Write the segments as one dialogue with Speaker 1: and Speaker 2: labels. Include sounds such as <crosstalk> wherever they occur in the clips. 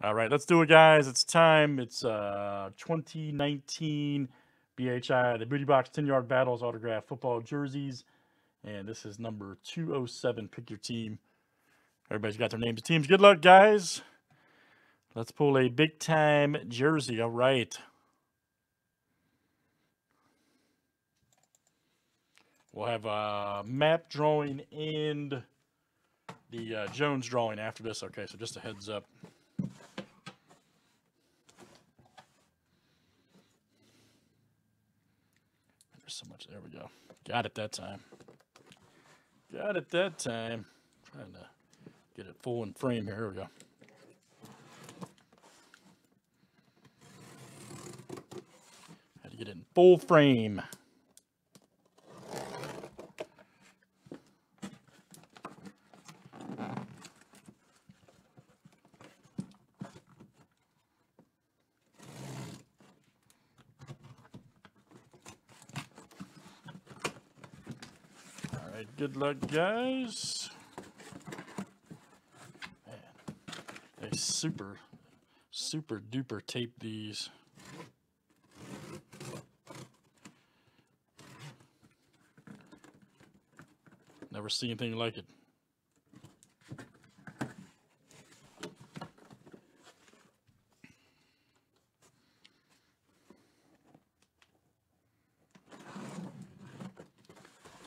Speaker 1: All right, let's do it, guys. It's time. It's uh 2019 BHI, the Booty Box 10 yard battles autograph football jerseys. And this is number 207. Pick your team. Everybody's got their names and teams. Good luck, guys. Let's pull a big time jersey. All right. We'll have a map drawing and the uh, Jones drawing after this. Okay, so just a heads up. There's so much. There we go. Got it that time. Got it that time. Trying to get it full in frame here. Here we go. Had to get it in full frame. Right, good luck, guys. Man, they super, super duper tape these. Never seen anything like it.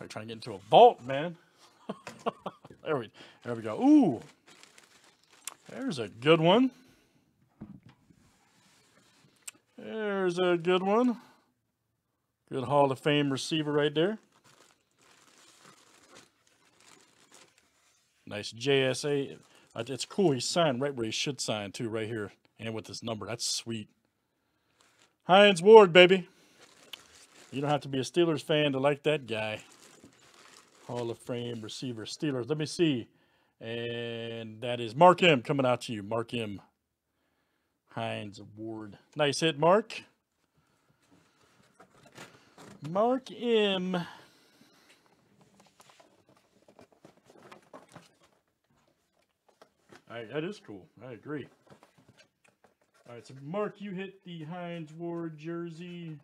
Speaker 1: Like trying to get into a vault, man. <laughs> there we there we go. Ooh. There's a good one. There's a good one. Good Hall of Fame receiver right there. Nice JSA. Uh, It's cool. He signed right where he should sign too, right here, and with his number. That's sweet. Hines Ward, baby. You don't have to be a Steelers fan to like that guy. Hall of Fame receiver, Steelers. Let me see. And that is Mark M coming out to you. Mark M. Hines Ward. Nice hit, Mark. Mark M. All right, that is cool. I agree. All right, so Mark, you hit the Hines Ward jersey.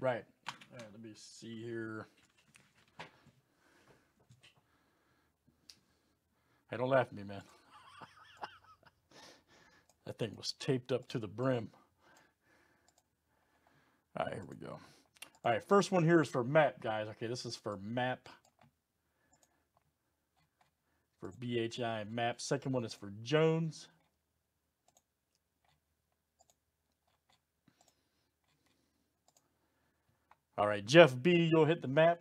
Speaker 1: Right. Let me see here. Hey, don't laugh at me, man. <laughs> that thing was taped up to the brim. All right, here we go. All right, first one here is for Map, guys. Okay, this is for Map. For BHI Map. Second one is for Jones. All right, Jeff B, you'll hit the map.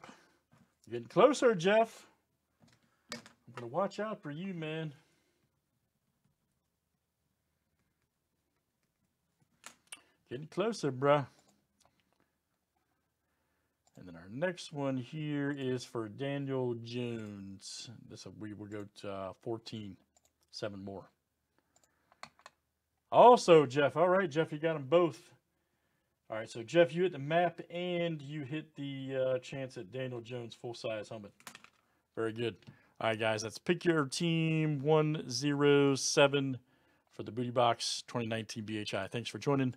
Speaker 1: You're getting closer, Jeff. I'm gonna watch out for you, man. Getting closer, bruh. And then our next one here is for Daniel Jones. This we will go to uh, 14, seven more. Also, Jeff. All right, Jeff, you got them both. All right, so Jeff, you hit the map and you hit the uh, chance at Daniel Jones full size helmet. Very good. All right, guys, that's pick your team 107 for the Booty Box 2019 BHI. Thanks for joining.